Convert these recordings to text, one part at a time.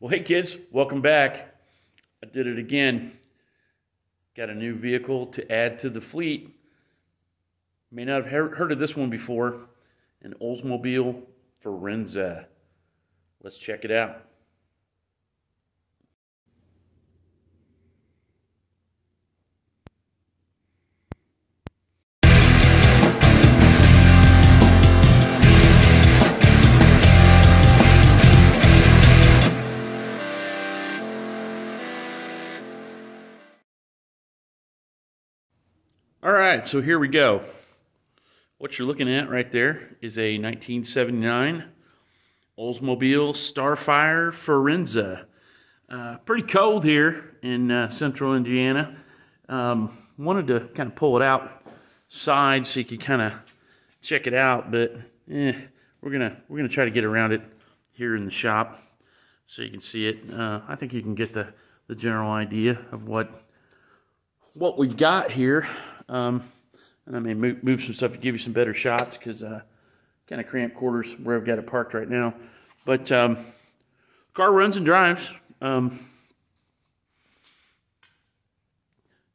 Well, hey kids, welcome back. I did it again. Got a new vehicle to add to the fleet. May not have heard of this one before. An Oldsmobile Firenza. Let's check it out. All right, so here we go. What you're looking at right there is a 1979 Oldsmobile Starfire Firenza. Uh, pretty cold here in uh, central Indiana. Um, wanted to kind of pull it outside so you could kind of check it out, but eh, we're gonna we're gonna try to get around it here in the shop so you can see it. Uh, I think you can get the the general idea of what what we've got here. Um, and I may move, move, some stuff to give you some better shots because uh, kind of cramped quarters where I've got it parked right now. But um, car runs and drives. Um,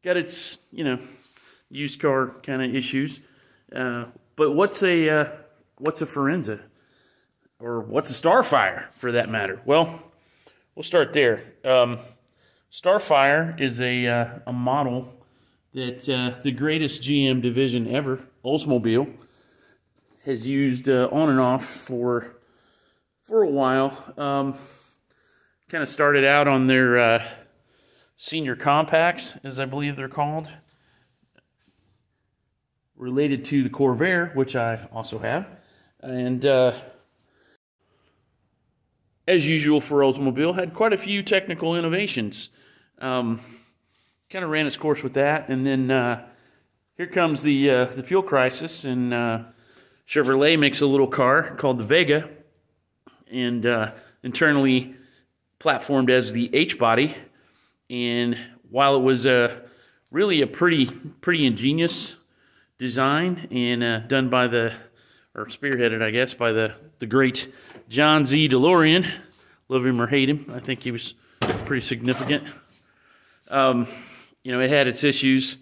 got its, you know, used car kind of issues. Uh, but what's a uh, what's a Firenza, or what's a Starfire for that matter? Well, we'll start there. Um, Starfire is a uh, a model that uh, the greatest GM division ever, Oldsmobile, has used uh, on and off for for a while. Um, kind of started out on their uh, senior compacts, as I believe they're called, related to the Corvair, which I also have, and uh, as usual for Oldsmobile, had quite a few technical innovations. Um, kind of ran its course with that, and then uh, here comes the uh, the fuel crisis, and uh, Chevrolet makes a little car called the Vega, and uh, internally platformed as the H body. And while it was a really a pretty pretty ingenious design and uh, done by the or spearheaded, I guess, by the the great John Z. DeLorean, love him or hate him, I think he was pretty significant. Um, you know, it had its issues,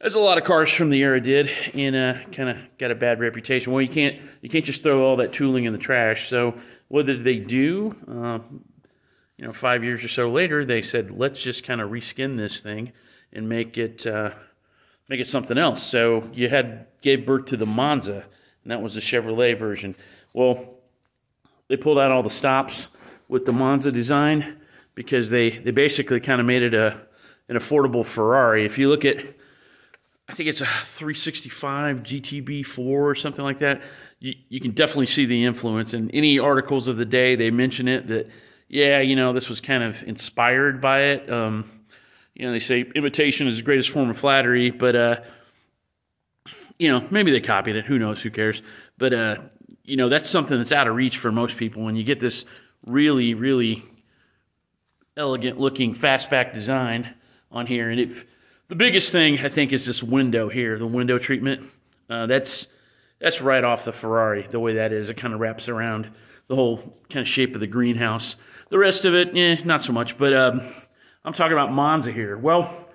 as a lot of cars from the era did, and uh, kind of got a bad reputation. Well, you can't you can't just throw all that tooling in the trash. So what did they do? Uh, you know, five years or so later, they said, let's just kind of reskin this thing and make it uh, make it something else. So you had gave birth to the Monza, and that was the Chevrolet version. Well, they pulled out all the stops with the Monza design because they they basically kind of made it a an affordable Ferrari. If you look at, I think it's a 365 GTB4 or something like that, you, you can definitely see the influence. And any articles of the day, they mention it that, yeah, you know, this was kind of inspired by it. Um, you know, they say imitation is the greatest form of flattery, but, uh, you know, maybe they copied it. Who knows? Who cares? But, uh, you know, that's something that's out of reach for most people. When you get this really, really elegant looking fastback design, on here. And if the biggest thing I think is this window here, the window treatment. Uh, that's that's right off the Ferrari, the way that is. It kind of wraps around the whole kind of shape of the greenhouse. The rest of it, eh, not so much. But um, I'm talking about Monza here. Well,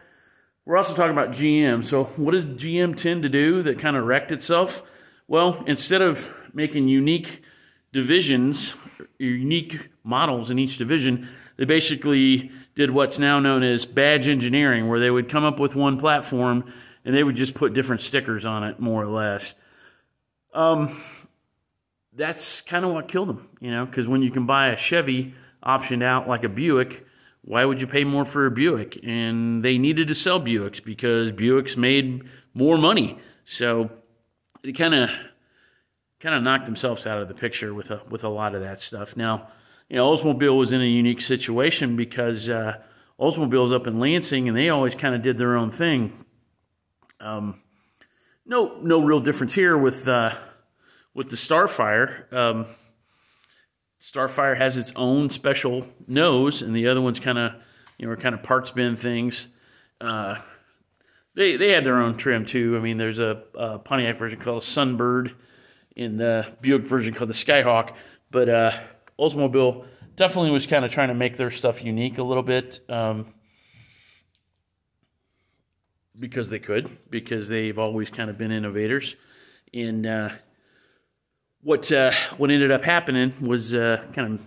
we're also talking about GM. So what does GM tend to do that kind of wrecked itself? Well, instead of making unique divisions, unique models in each division, they basically did what's now known as badge engineering, where they would come up with one platform and they would just put different stickers on it, more or less. Um, that's kind of what killed them, you know, because when you can buy a Chevy optioned out like a Buick, why would you pay more for a Buick? And they needed to sell Buicks because Buicks made more money. So they kind of kind of knocked themselves out of the picture with a with a lot of that stuff. Now, you know, Oldsmobile was in a unique situation because uh, Oldsmobile's up in Lansing, and they always kind of did their own thing. Um, no, no real difference here with uh, with the Starfire. Um, Starfire has its own special nose, and the other one's kind of, you know, kind of parts bin things. Uh, they they had their own trim too. I mean, there's a, a Pontiac version called Sunbird, and the Buick version called the Skyhawk, but uh, Oldsmobile definitely was kind of trying to make their stuff unique a little bit. Um, because they could, because they've always kind of been innovators. And uh, what uh, what ended up happening was uh, kind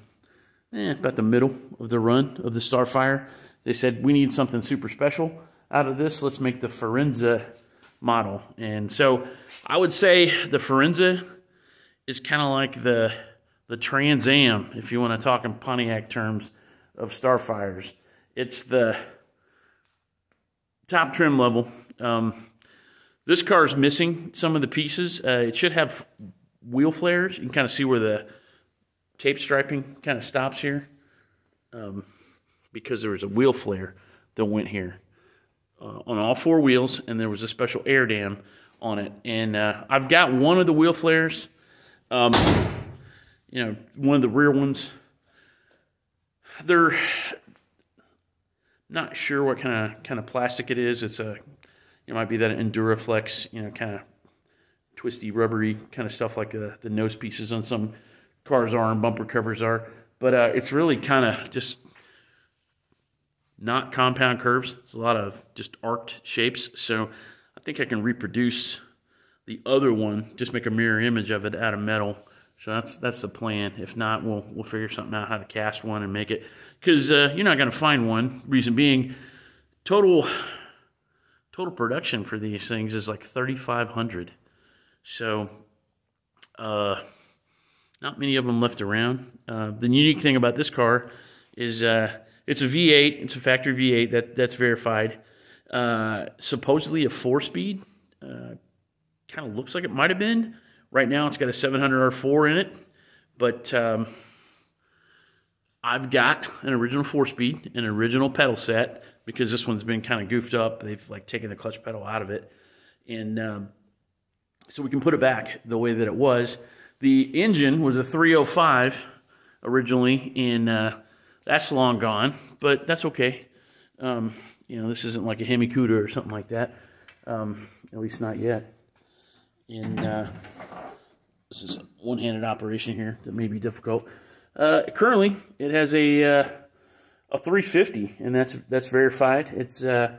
of eh, about the middle of the run of the Starfire. They said we need something super special out of this. Let's make the Firenza model. And so I would say the Firenza is kind of like the the Trans Am, if you want to talk in Pontiac terms of Starfires. It's the top trim level. Um, this car is missing some of the pieces. Uh, it should have wheel flares. You can kind of see where the tape striping kind of stops here um, because there was a wheel flare that went here uh, on all four wheels, and there was a special air dam on it. And uh, I've got one of the wheel flares, um, you know, one of the rear ones. They're not sure what kind of kind of plastic it is. It's a it might be that Enduraflex, you know, kind of twisty, rubbery kind of stuff like the the nose pieces on some cars are and bumper covers are. But uh, it's really kind of just not compound curves. It's a lot of just arced shapes. So I think I can reproduce the other one, just make a mirror image of it out of metal. So that's that's the plan. If not, we'll we'll figure something out how to cast one and make it because uh, you're not going to find one. Reason being, total total production for these things is like 3,500. So, uh, not many of them left around. Uh, the unique thing about this car is uh, it's a V8. It's a factory V8 that that's verified. Uh, supposedly a four-speed. Uh, kind of looks like it might have been. Right now, it's got a 700 R4 in it, but um, I've got an original four speed, an original pedal set because this one's been kind of goofed up. They've like taken the clutch pedal out of it, and um, so we can put it back the way that it was. The engine was a 305 originally, and uh, that's long gone, but that's okay. Um, you know, this isn't like a Hemi Cuda or something like that, um, at least not yet. And uh, this is a one-handed operation here that may be difficult. Uh, currently, it has a uh, a 350, and that's that's verified. It's uh,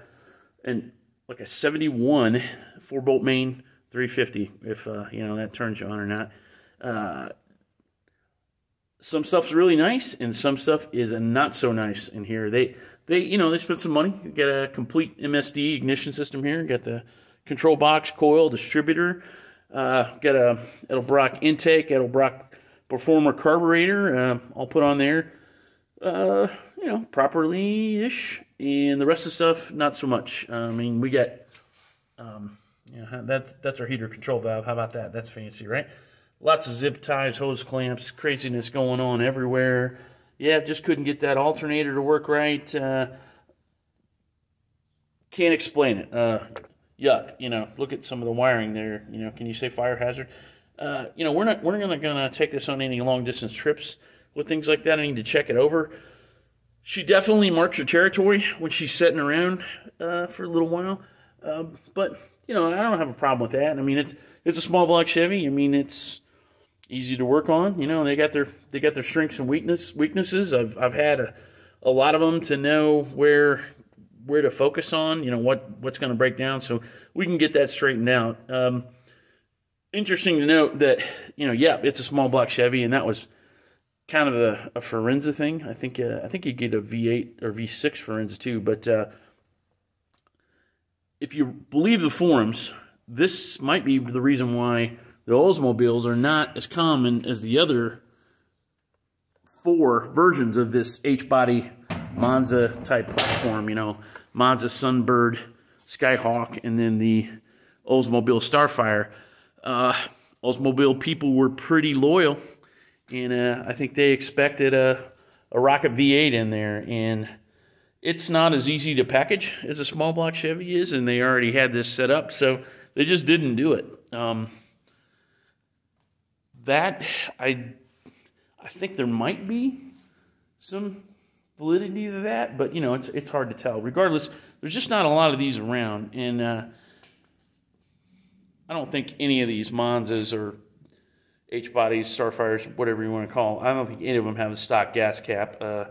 an like a 71 four bolt main 350. If uh, you know that turns you on or not. Uh, some stuff's really nice, and some stuff is not so nice in here. They they you know they spent some money. You get a complete MSD ignition system here. You got the control box, coil, distributor. Uh, got a Edelbrock intake, Edelbrock performer carburetor. Uh, I'll put on there, uh, you know, properly ish, and the rest of the stuff not so much. I mean, we got, um, you know, that's that's our heater control valve. How about that? That's fancy, right? Lots of zip ties, hose clamps, craziness going on everywhere. Yeah, just couldn't get that alternator to work right. Uh, can't explain it. Yuck. You know, look at some of the wiring there. You know, can you say fire hazard? Uh, you know, we're not we're not going to take this on any long distance trips with things like that. I need to check it over. She definitely marks her territory when she's sitting around uh, for a little while, uh, but you know, I don't have a problem with that. I mean, it's it's a small block Chevy. I mean, it's easy to work on. You know, they got their they got their strengths and weakness weaknesses. I've I've had a, a lot of them to know where where to focus on. You know what what's going to break down, so we can get that straightened out. Um, interesting to note that you know, yeah, it's a small block Chevy, and that was kind of a, a thing. I think uh, I think you get a V8 or V6 Firenza too, but uh, if you believe the forums, this might be the reason why the Oldsmobiles are not as common as the other four versions of this H-body Monza type platform. You know, Monza Sunbird, Skyhawk, and then the Oldsmobile Starfire uh, Oldsmobile people were pretty loyal, and uh, I think they expected a, a Rocket V8 in there. And it's not as easy to package as a small block Chevy is, and they already had this set up, so they just didn't do it. Um, that I, I think there might be some validity to that, but you know it's it's hard to tell. Regardless, there's just not a lot of these around, and uh, I don't think any of these Monzas or H bodies, Starfires, whatever you want to call. Them. I don't think any of them have a stock gas cap. Uh,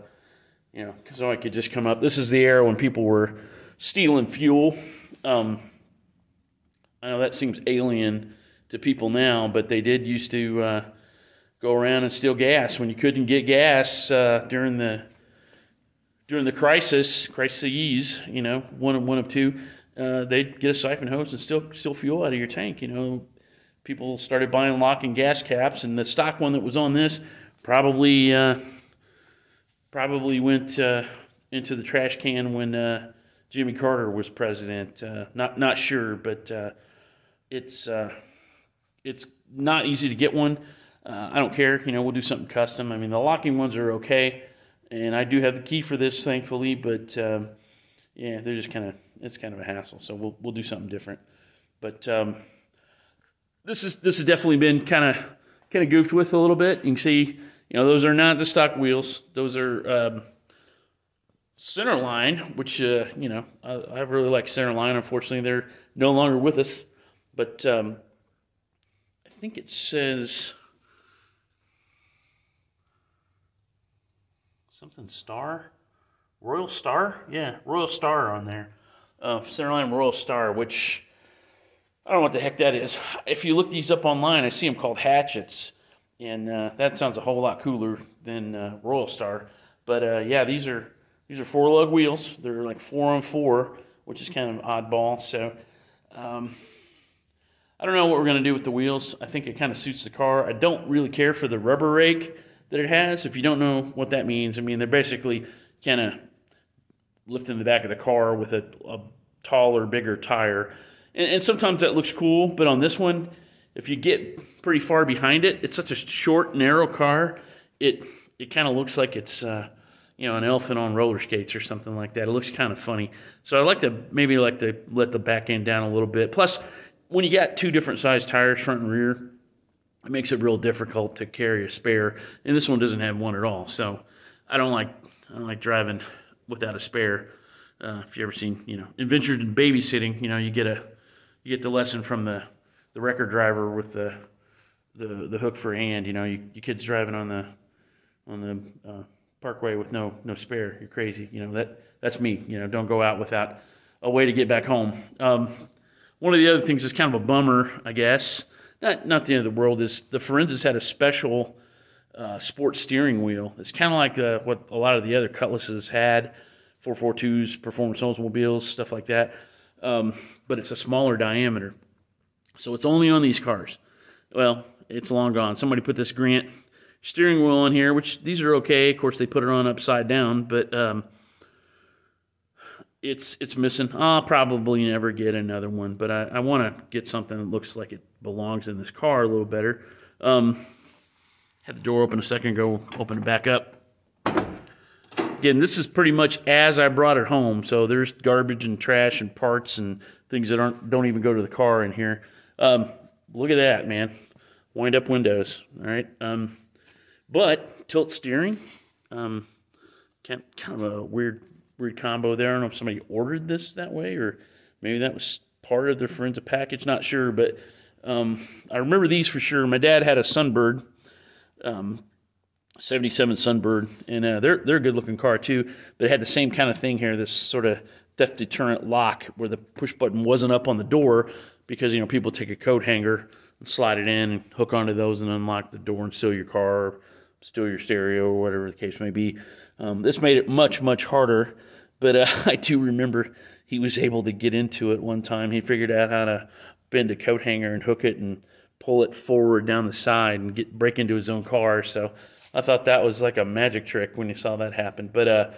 you know, because I could just come up. This is the era when people were stealing fuel. Um, I know that seems alien to people now, but they did used to uh, go around and steal gas when you couldn't get gas uh, during the during the crisis, crises. You know, one of one of two. Uh, they'd get a siphon hose and still steal fuel out of your tank. You know, people started buying lock and gas caps, and the stock one that was on this probably uh, probably went uh, into the trash can when uh, Jimmy Carter was president. Uh, not not sure, but uh, it's it's not easy to get one. I don't care. You know, we'll do something custom. I mean, the locking ones are okay, and I do have the key for this, thankfully. But um, yeah, they're just kind of it's kind of a hassle. So we'll we'll do something different. But um, this is this has definitely been kind of kind of goofed with a little bit. You can see, you know, those are not the stock wheels. Those are um, Centerline, which uh, you know I, I, really like Centerline. Unfortunately, they're no longer with us, but um, I think it says something Star, Royal Star, yeah, Royal Star on there. Uh, Centerline Royal Star, which I don't know what the heck that is. If you look these up online, I see them called hatchets, and uh, that sounds a whole lot cooler than uh, Royal Star. But uh, yeah, these are these are four lug wheels. They're like four on four, which is kind of oddball. So um, I don't know what we're gonna do with the wheels. I think it kind of suits the car. I don't really care for the rubber rake that it has. If you don't know what that means, I mean they're basically kind of lifting the back of the car with a, a taller, bigger tire and, and sometimes that looks cool, but on this one, if you get pretty far behind it, it's such a short, narrow car. It it kind of looks like it's uh, you know an elephant on roller skates or something like that. It looks kind of funny. So I like to maybe like to let the back end down a little bit. Plus, when you got two different size tires, front and rear, it makes it real difficult to carry a spare. And this one doesn't have one at all. So I don't like I don't like driving without a spare. Uh, if you ever seen you know adventures in babysitting, you know you get a you get the lesson from the, the record driver with the, the the hook for hand. You know, you, you kids driving on the on the uh, parkway with no no spare. You're crazy. You know that that's me. You know, don't go out without a way to get back home. Um, one of the other things is kind of a bummer, I guess. Not not the end of the world. Is the Firenzas had a special uh, sports steering wheel. It's kind of like uh, what a lot of the other Cutlasses had, 442s, performance Oldsmobiles, stuff like that. Um, but it's a smaller diameter. So it's only on these cars. Well, it's long gone. Somebody put this Grant steering wheel on here, which these are okay. Of course, they put it on upside down, but um, it's it's missing. I'll probably never get another one, but I, I want to get something that looks like it belongs in this car a little better. Um, had the door open a second ago, open it back up. Again, this is pretty much as I brought it home, so there's garbage and trash and parts and things that aren't don't even go to the car in here. Um, look at that, man. Wind up windows. All right. Um, but tilt steering. Um, kind of a weird weird combo there. I don't know if somebody ordered this that way or maybe that was part of their Forensic package. Not sure, but um, I remember these for sure. My dad had a Sunbird, um, 77 Sunbird, and uh, they're they're a good looking car too. But it had the same kind of thing here. This sort of theft deterrent lock where the push button wasn't up on the door because you know people take a coat hanger and slide it in and hook onto those and unlock the door and steal your car, steal your stereo or whatever the case may be. Um, this made it much much harder, but uh, I do remember he was able to get into it one time. He figured out how to bend a coat hanger and hook it and pull it forward down the side and get break into his own car. So I thought that was like a magic trick when you saw that happen. But uh,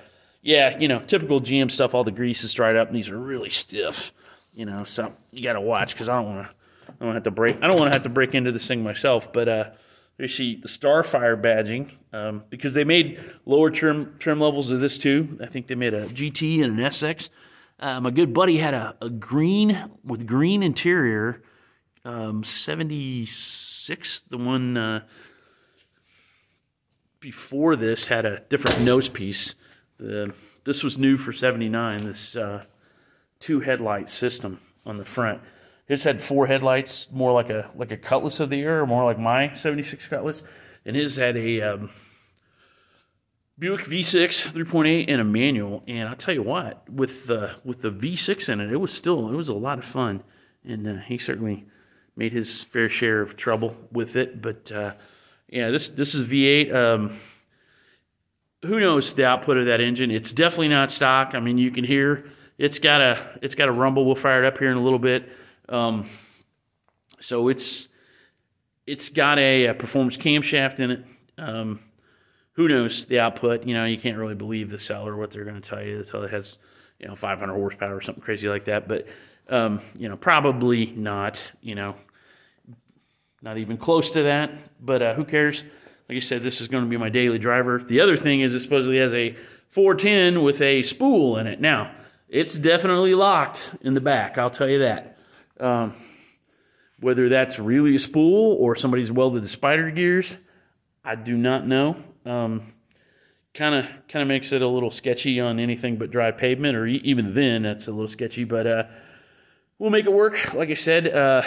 yeah, you know, typical GM stuff. All the grease is dried up, and these are really stiff. You know, so you got to watch because I don't want to. I don't have to break. I don't want to have to break into this thing myself. But uh, you see the Starfire badging um, because they made lower trim trim levels of this too. I think they made a GT and an SX. Uh, my good buddy had a, a green with green interior, um, 76. The one uh, before this had a different nose piece. The, this was new for 79, this uh, two headlight system on the front. his had four headlights, more like a like a Cutlass of the era, more like my '76 Cutlass, and his had a um, Buick V6 3.8 and a manual. And I'll tell you what, with the with the V6 in it, it was still it was a lot of fun, and uh, he certainly made his fair share of trouble with it. But uh, yeah, this this is V8. Um, who knows the output of that engine? It's definitely not stock. I mean, you can hear it's got a it's got a rumble. We'll fire it up here in a little bit. Um, so it's it's got a, a, performance camshaft in it. Um, who knows the output? You know, you can't really believe the seller what they're going to tell you. Until it has you know 500 horsepower or something crazy like that. But um, you know, probably not. You know, not even close to that. But uh, who cares? Like I said, this is going to be my daily driver. The other thing is it supposedly has a 410 with a spool in it. Now, it's definitely locked in the back, I'll tell you that. Um, whether that's really a spool or somebody's welded the spider gears, I do not know. Kind of kind of makes it a little sketchy on anything but dry pavement, or e- even then, that's a little sketchy. But uh, we'll make it work. Like I said, uh,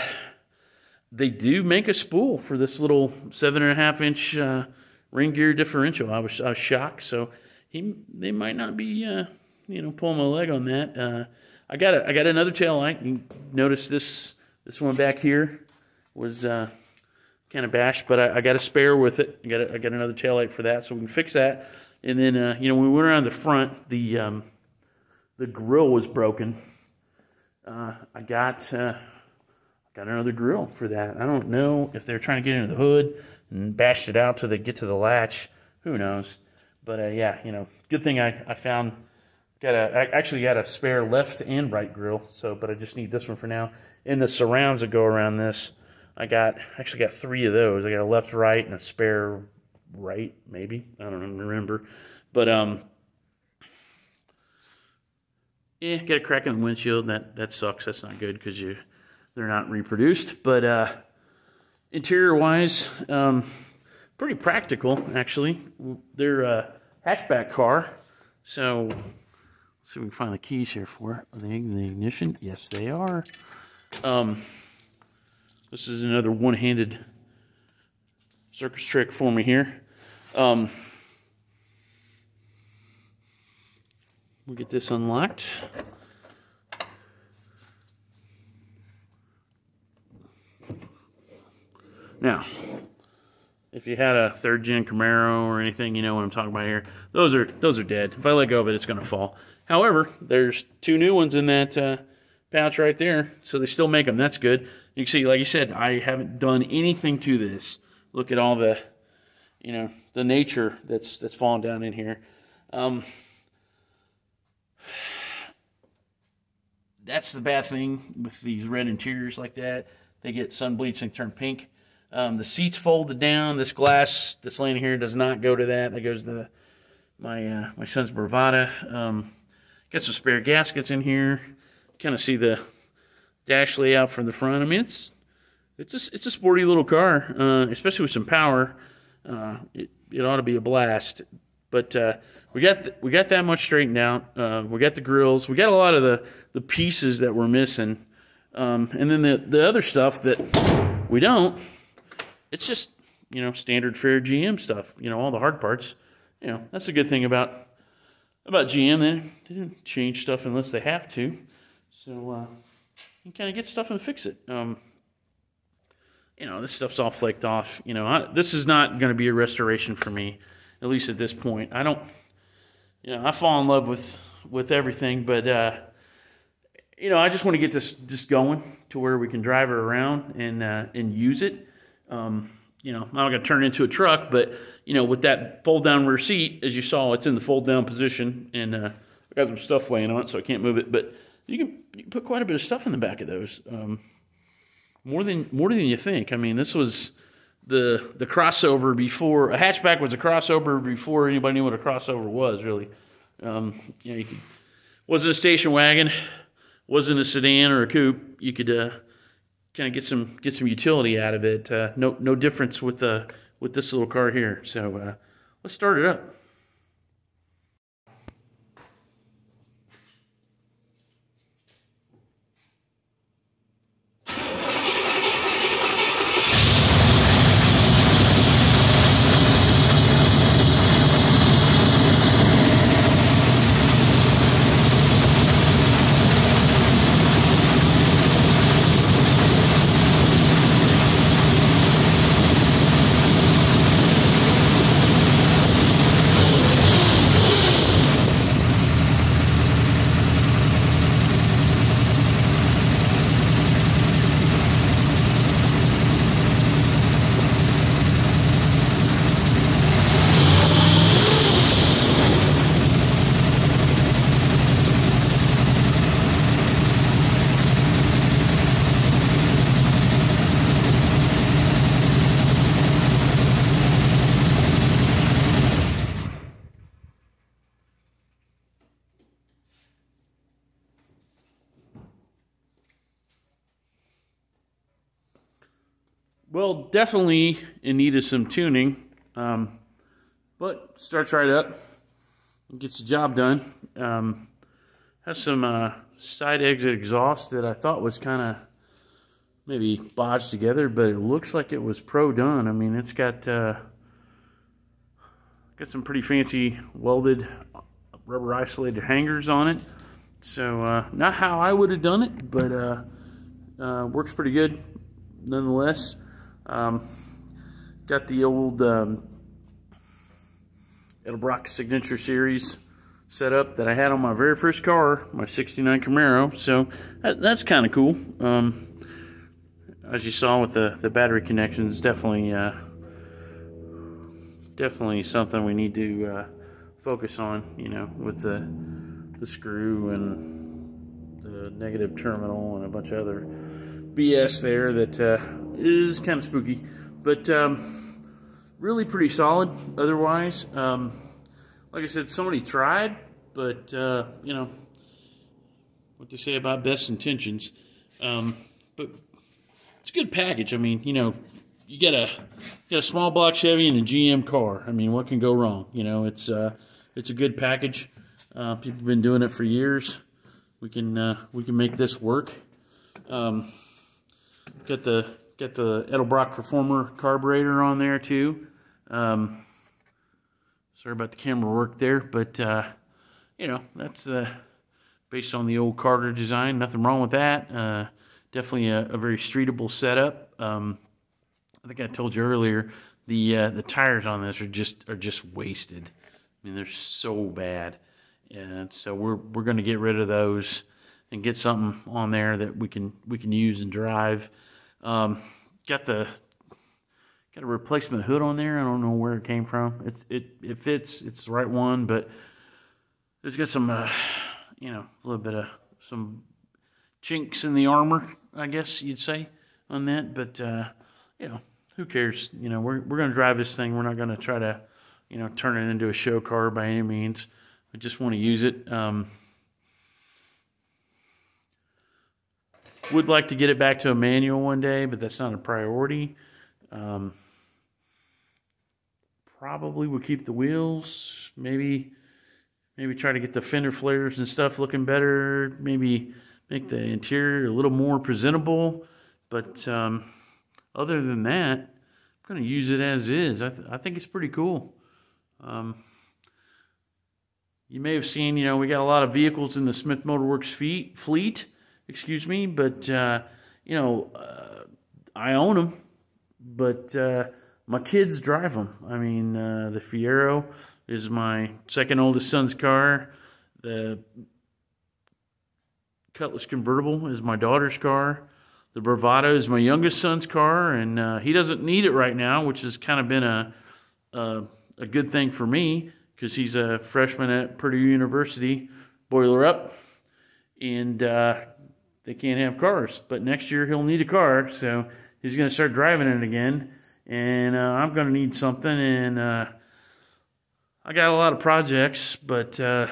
they do make a spool for this little seven and a half inch uh, ring gear differential. I was I was shocked. So he they might not be uh, you know pulling my leg on that. Uh, I got a, I got another tail light. You notice this this one back here was uh, kind of bashed, but I, I, got a spare with it. I got a, I got another tail light for that, so we can fix that. And then uh, you know when we went around the front, the um, the grill was broken. Uh, I got uh, got another grill for that. I don't know if they're trying to get into the hood and bashed it out till they get to the latch. Who knows? But uh, yeah, you know, good thing I, I found got a I actually got a spare left and right grill. So, but I just need this one for now. And the surrounds that go around this, I got actually got three of those. I got a left, right, and a spare right, maybe I don't remember. But um, yeah, get a crack in the windshield. That that sucks. That's not good because you they're not reproduced. But uh, interior wise, um, pretty practical actually. They're a hatchback car, so let's see if we can find the keys here for the, the ignition. Yes, they are. Um, this is another one-handed circus trick for me here. Um, we'll get this unlocked. Now, if you had a third gen Camaro or anything, you know what I'm talking about here. Those are those are dead. If I let go of it, it's going to fall. However, there's two new ones in that uh, pouch right there, so they still make them. That's good. You can see, like you said, I haven't done anything to this. Look at all the, you know, the nature that's that's fallen down in here. Um, that's the bad thing with these red interiors like that. They get sun bleached and turn pink. Um, the seats folded down. This glass that's laying here does not go to that. That goes to my uh, my son's Bravada. Um, got some spare gaskets in here. Kind of see the dash layout from the front. I mean, it's it's a, it's a sporty little car, uh, especially with some power. Uh, it, it ought to be a blast. But uh, we got we got that much straightened out. Uh, we got the grills. We got a lot of the, the pieces that we're missing. Um, and then the, the other stuff that we don't it's just you know standard fare GM stuff. You know all the hard parts. You know that's a good thing about about GM. They, they didn't change stuff unless they have to. So you kind of get stuff and fix it. Um, you know this stuff's all flaked off. You know I, this is not going to be a restoration for me, at least at this point. I don't. You know I fall in love with with everything, but. Uh, you know, I just want to get this just going to where we can drive it around and uh, and use it. Um, you know, I'm not going to turn it into a truck, but you know, with that fold down rear seat, as you saw, it's in the fold down position, and uh, I got some stuff laying on it, so I can't move it. But you can, you can put quite a bit of stuff in the back of those, um, more than more than you think. I mean, this was the the crossover before a hatchback was a crossover before anybody knew what a crossover was. Really, um, you know, you could, wasn't a station wagon, wasn't a sedan or a coupe. You could uh, kind of get some get some utility out of it. Uh, no no difference with the with this little car here. So uh, let's start it up. Well, definitely in need of some tuning, um, but starts right up, gets the job done. Um, has some uh, side exit exhaust that I thought was kind of maybe bodged together, but it looks like it was pro done. I mean, it's got uh, got some pretty fancy welded rubber isolated hangers on it. So uh, not how I would have done it, but uh, uh, works pretty good nonetheless. Um, got the old um, Edelbrock Signature Series setup that I had on my very first car, my 69 Camaro. So that, that's kind of cool. Um, as you saw with the, the battery connections, definitely uh, definitely something we need to uh, focus on, you know, with the, the screw and the negative terminal and a bunch of other BS there that uh, is kind of spooky. But um, really pretty solid otherwise. Um, like I said, somebody tried, but, uh, you know, what they say about best intentions. Um, but it's a good package. I mean, you know, you get a get a small block Chevy and a GM car. I mean, what can go wrong? You know, it's uh, it's a good package. Uh, people have been doing it for years. We can uh, we can make this work. Um, got the got the Edelbrock Performer carburetor on there too. Um, sorry about the camera work there, but uh, you know that's uh, based on the old Carter design. Nothing wrong with that. Uh, definitely a, a very streetable setup. Um, I think I told you earlier the uh, the tires on this are just are just wasted. I mean they're so bad, and so we're we're going to get rid of those and get something on there that we can we can use and drive. Um, got the got a replacement hood on there. I don't know where it came from. It's it it fits. It's the right one, but it's got some uh, you know a little bit of some chinks in the armor I guess you'd say, on that. But uh, you know, who cares? You know, we're we're gonna drive this thing. We're not gonna try to, you know, turn it into a show car by any means. We just want to use it. Um, would like to get it back to a manual one day, but that's not a priority. Um, probably would keep the wheels. Maybe, maybe try to get the fender flares and stuff looking better. Maybe make the interior a little more presentable. But um, other than that, I'm going to use it as is. I, th I think it's pretty cool. Um, you may have seen, you know, we got a lot of vehicles in the Smith Motorworks fleet, fleet excuse me, but, uh, you know, uh, I own them, but uh, my kids drive them. I mean, uh, the Fiero is my second oldest son's car. The Cutlass convertible is my daughter's car. The Bravada is my youngest son's car, and uh, he doesn't need it right now, which has kind of been a a, a good thing for me because he's a freshman at Purdue University, boiler up, and uh, they can't have cars. But next year he'll need a car, so he's going to start driving it again, and uh, I'm going to need something, and uh, I got a lot of projects, but uh,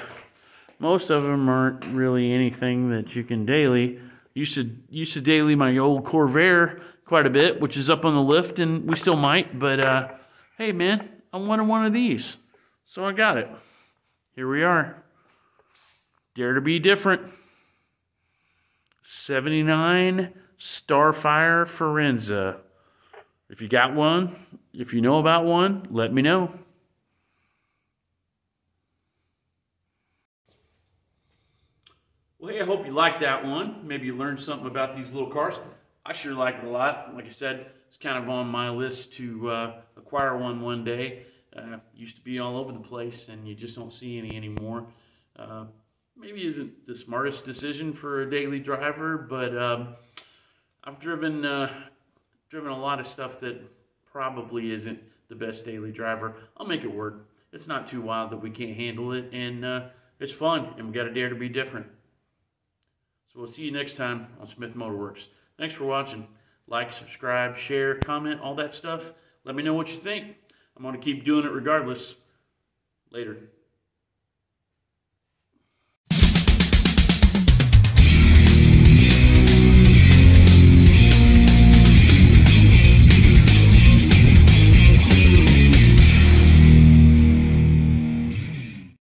most of them aren't really anything that you can daily. Used to used to daily my old Corvair quite a bit, which is up on the lift, and we still might. But uh, hey, man, I wanted one of these, so I got it. Here we are. Dare to be different. 79 Starfire Firenza. If you got one, if you know about one, let me know. Well, hey, I hope you liked that one. Maybe you learned something about these little cars. I sure like it a lot. Like I said, it's kind of on my list to uh, acquire one one day. Uh, used to be all over the place, and you just don't see any anymore. Uh, maybe isn't the smartest decision for a daily driver, but um, I've driven uh, driven a lot of stuff that probably isn't the best daily driver. I'll make it work. It's not too wild that we can't handle it, and uh, it's fun, and we got to dare to be different. So we'll see you next time on Smith Motorworks. Thanks for watching. Like, subscribe, share, comment, all that stuff. Let me know what you think. I'm going to keep doing it regardless. Later.